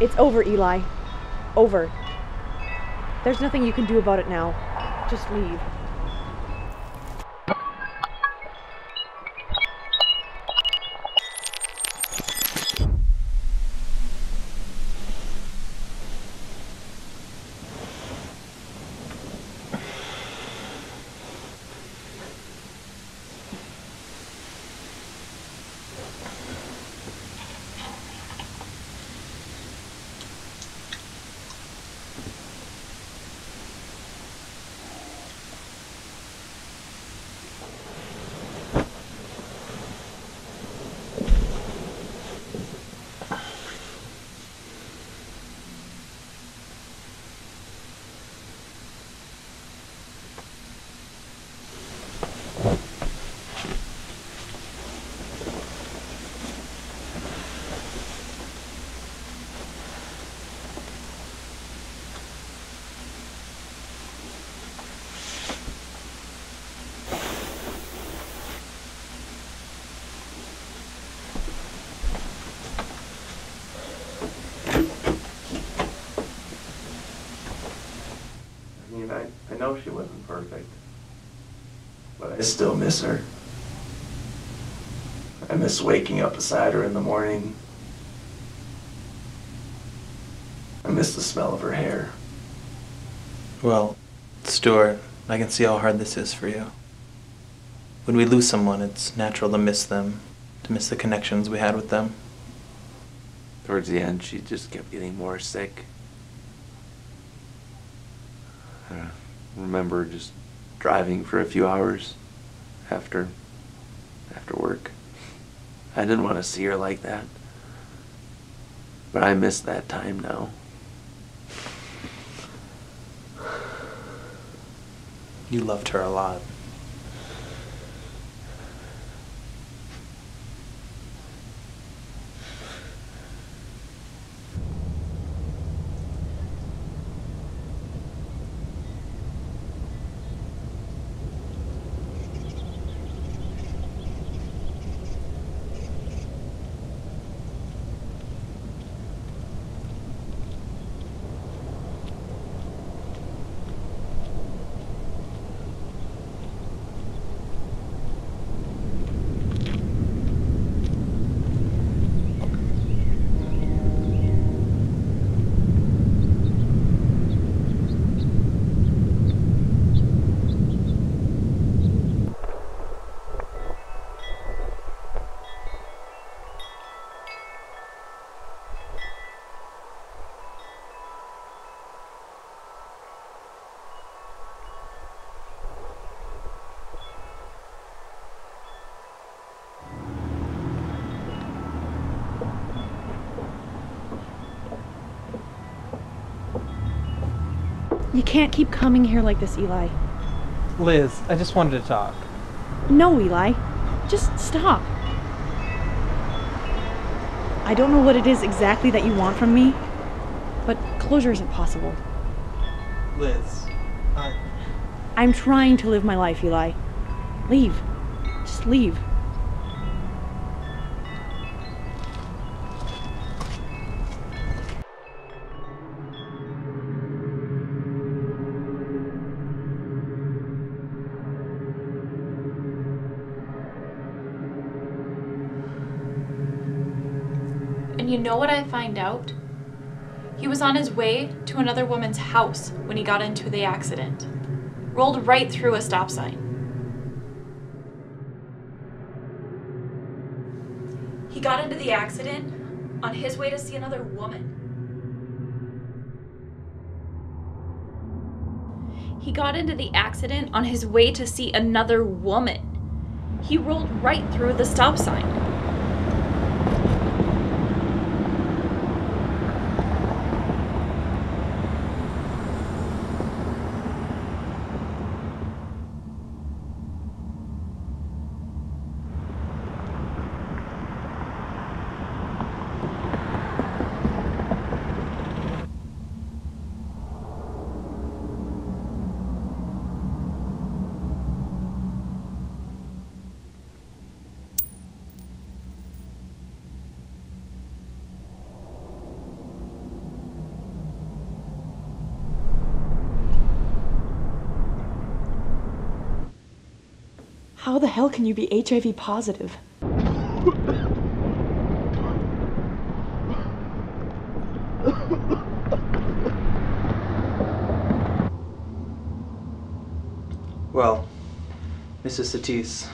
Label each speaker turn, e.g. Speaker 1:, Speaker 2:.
Speaker 1: It's over, Eli. Over. There's nothing you can do about it now. Just leave.
Speaker 2: I mean, I, I know she wasn't perfect, but I still miss her. I miss waking up beside her in the morning. I miss the smell of her hair.
Speaker 3: Well, Stuart, I can see how hard this is for you. When we lose someone, it's natural to miss them, to miss the connections we had with them.
Speaker 2: Towards the end, she just kept getting more sick. I remember just driving for a few hours after after work. I didn't want to see her like that. But I miss that time now.
Speaker 3: You loved her a lot.
Speaker 1: You can't keep coming here like this, Eli.
Speaker 4: Liz, I just wanted to talk.
Speaker 1: No, Eli. Just stop. I don't know what it is exactly that you want from me, but closure isn't possible.
Speaker 3: Liz, I.
Speaker 1: I'm trying to live my life, Eli. Leave. Just leave.
Speaker 5: And you know what I find out? He was on his way to another woman's house when he got into the accident. Rolled right through a stop sign. He got into the accident on his way to see another woman. He got into the accident on his way to see another woman. He rolled right through the stop sign.
Speaker 1: How the hell can you be HIV positive?
Speaker 3: Well, Mrs. Satis,